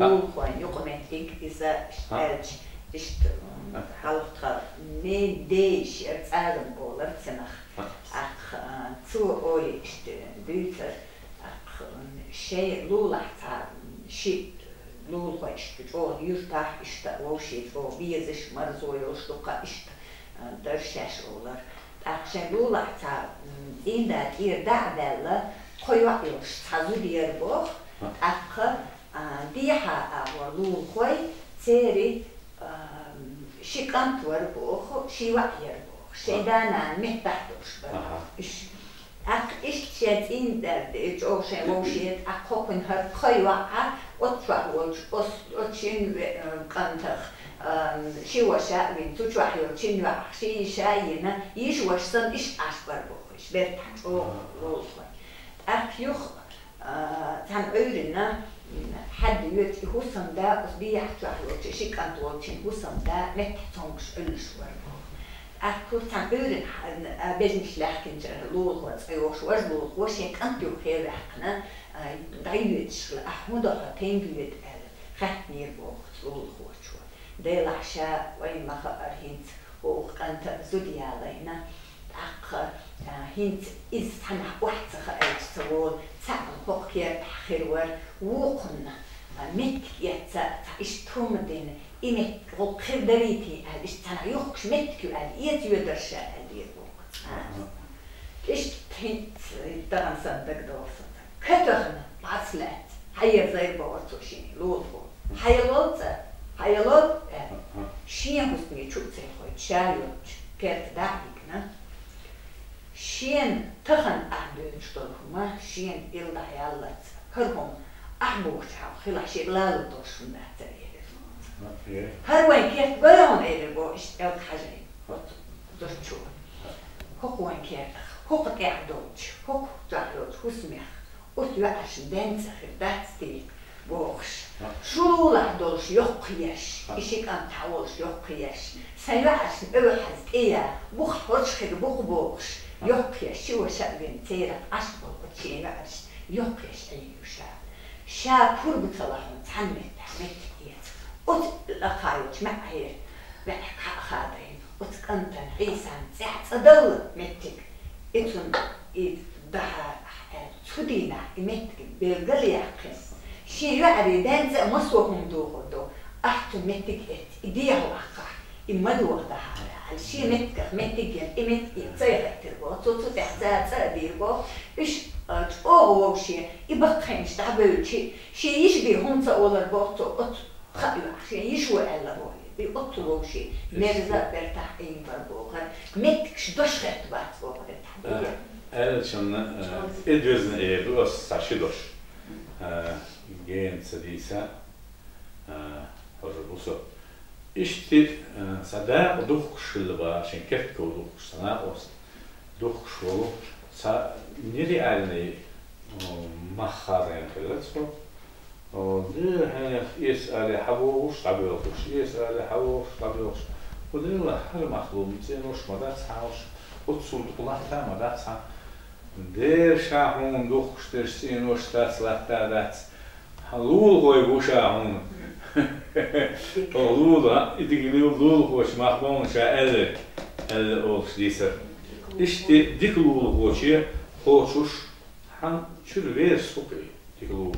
روح يقمن هيك إذا اشتاج اشت خلق نديش ارتعلم بول ارتنخ اخ تو اولي اشت بيتر اخ شيء لولا حتى شيء لول خوش بتقول يرتاح اشت وشي تقول بيزش مرزو يوشتوك اشت درشاش اولر akşam yolakta indak yer dağdalla koyuyor. Tazur yer bu. Akka diha a lúlhoi tseri شيكانتور بوخ شي وحير بوخ شي دانا مهبحتوش إش أك إش تشيت إن در ديج أو شي موشيت أكوكن هر كوي وقع أتوا وش أس أتشين كانتخ شي وشا وين تجوا حيو تشين وقع شي شاينا يش وشسن إش أشبر بوخ إش برتاح أو روحي أك يخ تان أولنا hade ju et húsanda og viahtlahlócsi, sikantlócsin húsanda mettetongos öllisvarma. Akkor tán őrin biznis lehkincsen lóhoz, ajós, az lóhoz, én kantjuk hérekne, dajüts, ahmudaha tengüt el, hetnér volt lóhoz. De lássa, vagy maha arhinc, hók, kanta zudiálajna, ak hint is tanah wahtsaha el, szóval, szállom hokkért, hírvar, wókunna. أق هنت إز تنا واحد خائف سوول تعب بقير تحخير وقنا مت يتسا إش توم دين إمت وقير دريتي هل إش تنا يخش مت كو هل إيت يدرش هل يروق إش تنت دغن صندق دوسا كتغنا بعسلات هيا زي بورتو شيني لوضو هيا لوضا هيا لوض شين هسني شو تسيخوي تشايوش كيرت دعيكنا شين تخن أحدون شتولهما شين إلدا يالت هرهم Ahmótá, hiláség lálótos hunnát elérő. Harvan kért galán elérő, és elkhazsain. Docsó. Hokuan kért, hokot eldocs, hokot eldocs, huszmech, ott jöás, dencech, dácték, boğuş. Şulular doluş, yok kıyış, işik antah oluş, yok kıyış. Sen jöás, övühaz, eya, buğ hoçkıdı, buğ boğuş. Yok kıyış, şuva şabin, teyrat, aşk bolu, çiğne arş, yok kıyış, eyyuşa. شاكور بتصلحون تحمد تحمل كتير. وت لقايوت مع هي مع خاطرين. وتكنت عيسان تحت أدل متك. إتون إيد بها تودينا متك بالقل يقين شيء يعري دانز مصوهم دوغو دو أحتو متك إت إديه وأخا إما دوغ على الشيء متك متك يل إمت إتصيغ إتر تربو توتو تحتاج تديربو إيش أو شي يبقى مش تعبوا شي شي يشبه هم تقول البوتو أت خير شي يشوي على روحي بيقطوا شي نرزا برتاح إين بربوغر متك شدوش خيط بات بوغر Elčana idvizna e bus sašidoš. Gen sadisa horbuso. Ishti sada duhkuş lba şen kefko duhkuş Doorstof, niet alleen. Macharempel. O, de heer is alle haus, stabiel, ze is alle haus, stabiels. O, de heer Machlum, zin ons voor dat haus. O, zo'n plata, maar dat zijn. De schaar om doodsters in ons dat later dat. Hallo, hoi, bushaan. O, doodra, ik deel dood, was mak ons alle. Elke oogst is er. İşte dikulu goçe hoçuş han çürve soke dikulu